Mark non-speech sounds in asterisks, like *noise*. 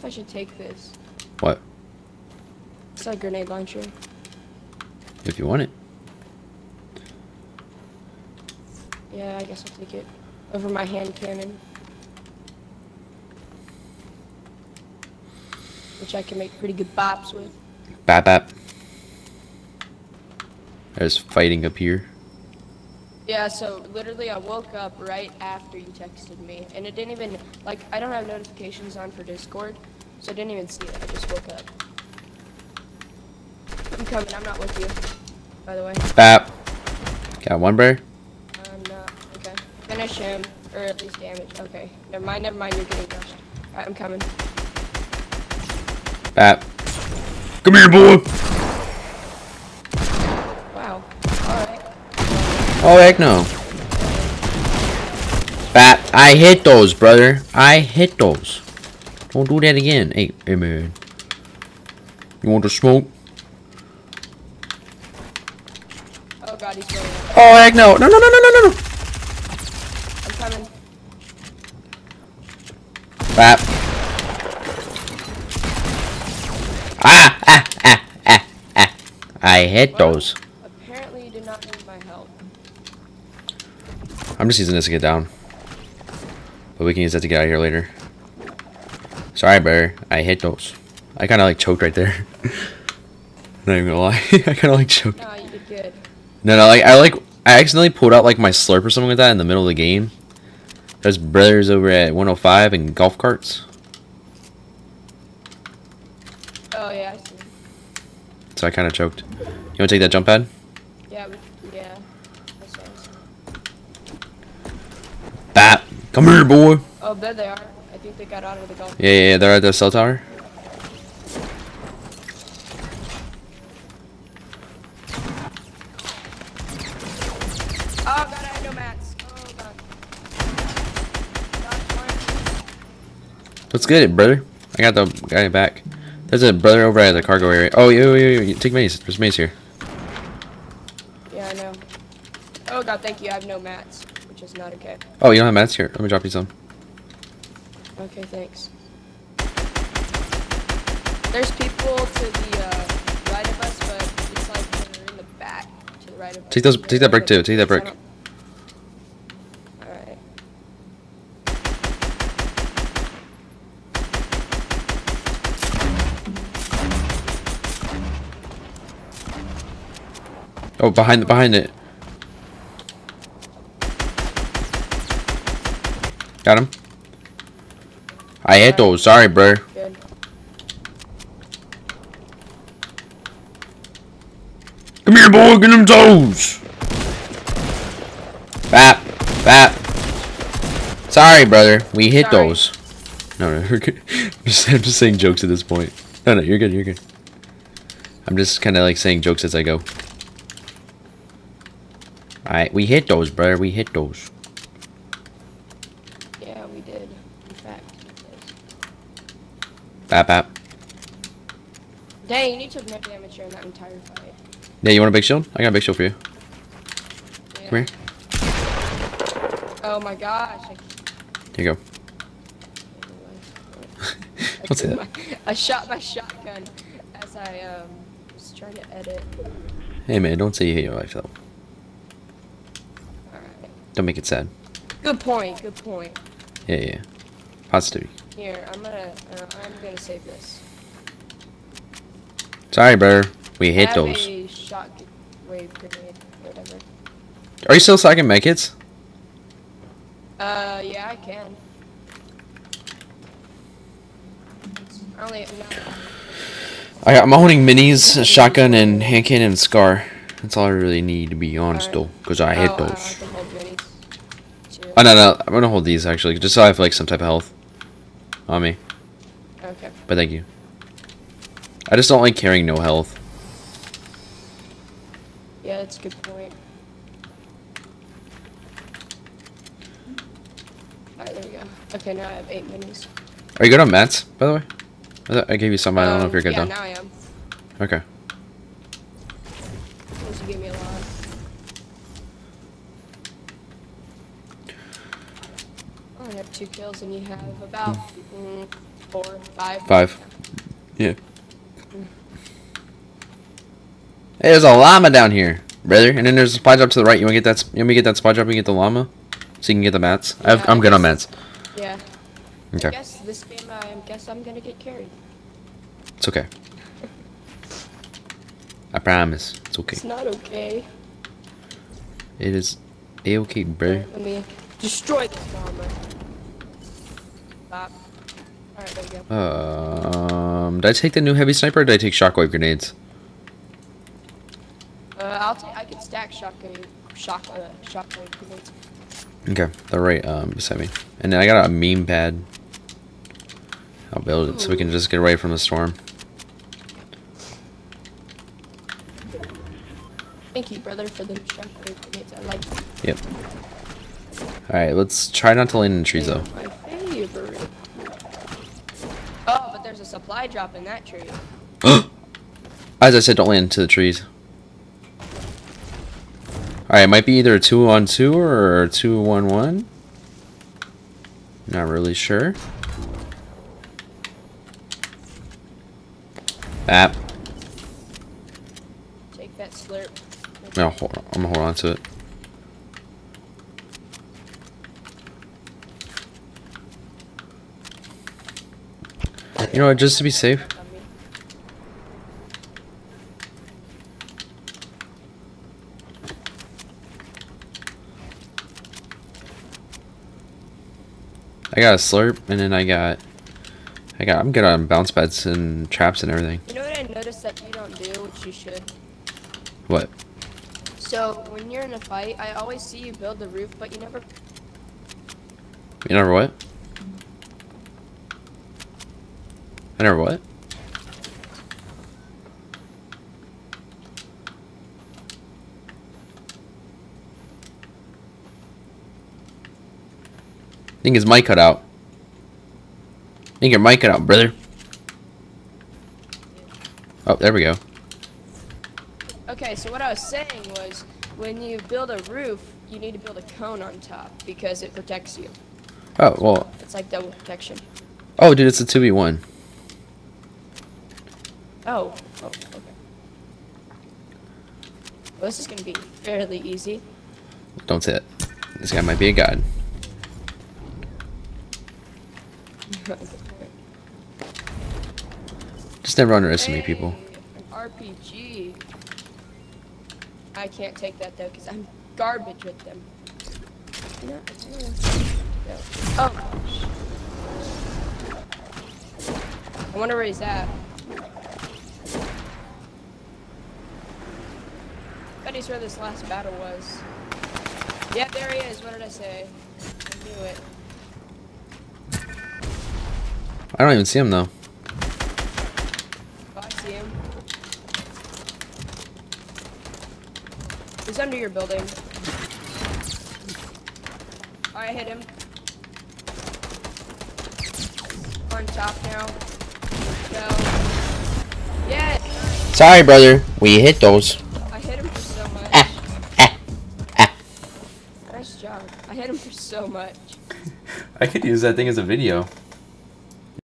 if I should take this. What? It's a grenade launcher. If you want it. Yeah, I guess I'll take it. Over my hand cannon. Which I can make pretty good bops with. Bap bap. There's fighting up here. Yeah, so literally I woke up right after you texted me. And it didn't even, like, I don't have notifications on for Discord. So I didn't even see it. I just woke up. I'm coming. I'm not with you, by the way. Bap. Got one, bro. I'm not. Okay. Finish him. Or at least damage. Okay. Never mind. Never mind. You're getting rushed. Alright, I'm coming. Bap. Come here, boy. Wow. Alright. Oh, heck no. Bap. I hit those, brother. I hit those. Don't do that again. Hey, hey, man. You want to smoke? Oh god, he's going. Oh, heck no. No, no, no, no, no, no, no. I'm coming. Bap. Ah, ah, ah, ah, ah. I hit Well, those. Apparently you did not need my help. I'm just using this to get down. But we can use that to get out of here later. Sorry, bear. I hit those. I kind of like choked right there. *laughs* Not even gonna lie. *laughs* I kind of like choked. No, you did good. No, no, like I like I accidentally pulled out like my slurp or something like that in the middle of the game. There's brothers over at 105 and golf carts, Oh yeah, I see. so I kind of choked. You wanna take that jump pad? Yeah, we, yeah. That's what I. Bat, come here, boy. Oh, there they are. Think they got out of the golf. Yeah, yeah, yeah, they're at the cell tower. Oh god, I had no mats. Oh god. Let's get it, brother. I got the guy back. There's a brother over at the cargo area. Oh, yeah, yeah, yo, take mace. There's mace here. Yeah, I know. Oh god, thank you. I have no mats, which is not okay. Oh, you don't have mats here. Let me drop you some. Okay, thanks. There's people to the uh, right of us, but it's like they're in the back to the right of us. Take those- take that brick too, take that brick. Alright. Oh, behind, the behind it. Got him. I hit those. Sorry, bro. Good. Come here, boy. Get them toes. Bap. Bap. Sorry, brother. We hit Sorry. those. No, no, *laughs* we're good. I'm just, I'm just saying jokes at this point. No, no, you're good. You're good. I'm just kind of like saying jokes as I go. Alright, we hit those, brother. We hit those. Yeah, we did. In fact, we did. Bap, bap. Dang, you took no damage during that entire fight. Yeah, you want a big shield? I got a big shield for you. Yeah. Come here. Oh my gosh. Here you go. *laughs* Don't say that. I shot my shotgun as I um was trying to edit. Hey, man, don't say you hate your life, though. Alright. Don't make it sad. Good point, good point. Yeah, yeah. Positivity. Here, I'm gonna uh, I'm gonna save this. Sorry, bro. We hit those. a shot wave grenade. Are you still stacking medkits? Uh, yeah, I can. I only no. I, I'm owning minis, shotgun, and hand cannon and scar. That's all I really need to be honest, though, because I hit oh, those. I can hold minis. too. Oh no, no, I'm gonna hold these actually, just so I have like some type of health on me. Okay. But thank you. I just don't like carrying no health. Yeah, that's a good point. Alright, there we go. Okay, now I have eight minis. Are you good on mats, by the way? I, I gave you some. I don't know if Um, you're good yeah, though. now I am. Okay. Since you gave me a lot. I only have two kills, and you have about mm, four, five. Five. Yeah. Hey, there's a llama down here, brother. And then there's a spy drop to the right. You want to get that? You want me to get that supply drop and get the llama, so you can get the mats. I've, Yeah, I'm I good on mats. Yeah. Okay. I Okay, guess this game, I guess I'm gonna get carried. it's okay. I promise, it's okay. It's not okay. It is a okay, brother. Let me destroy this bomber. Stop. Alright, there we go. Um, did I take the new heavy sniper or did I take shockwave grenades? Uh, I'll take. I can stack shotgun, shock, uh, shockwave grenades. Okay, they're right um, beside me. And then I got a meme pad. I'll build it so we can just get away from the storm. Thank you, brother, for the shockwave grenades. I like them. Yep. Alright, let's try not to land in trees though. My favorite. Oh, but there's a supply drop in that tree. *gasps* As I said, don't land into the trees. Alright, it might be either a 2 on 2 or a 2 1 1. Not really sure. App. Take that slurp. No, hold on. I'm gonna hold on to it. You know what, just to be safe. I got a slurp, and then I got, I got, I'm good on bounce pads and traps and everything. You know what I noticed that you don't do, which you should? What? So, when you're in a fight, I always see you build the roof, but you never You never what? I never what? I think his mic cut out. I think your mic cut out, brother. Oh, there we go. Okay, so what I was saying was, when you build a roof, you need to build a cone on top because it protects you. Oh, well. It's like double protection. Oh, dude, it's a 2v1. Oh, oh, okay. Well, this is gonna be fairly easy. Don't say it. This guy might be a god. *laughs* Just never underestimate people. Hey, An RPG. I can't take that though, because I'm garbage with them. You know, oh, I don't know. Oh gosh. I wonder where he's at. Where this last battle was. Yeah, there he is. What did I say? I knew it. I don't even see him though. Oh, I see him. He's under your building. I hit him. On top now. Yeah, Sorry, brother. We hit those. So much. I could use that thing as a video.